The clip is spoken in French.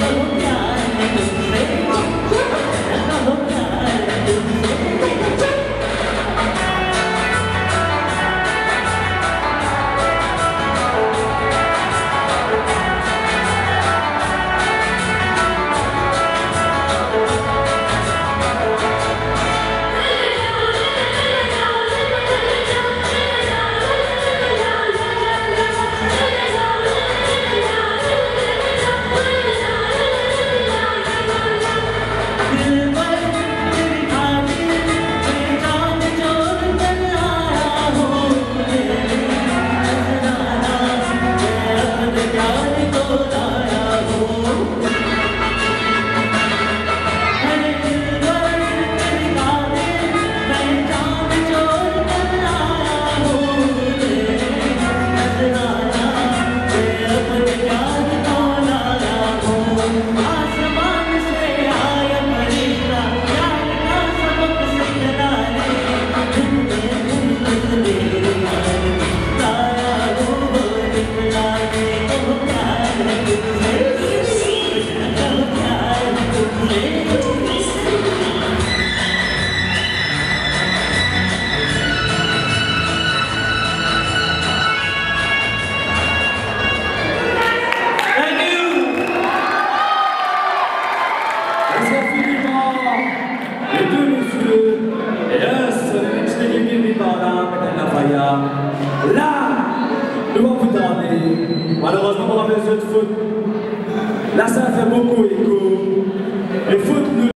đừng nhớ đừng les deux messieurs, hélas, je n'ai mis par là, Madame Lafaya. Là, nous allons vous donner, malheureusement, on a besoin de foot. Là, ça fait beaucoup écho.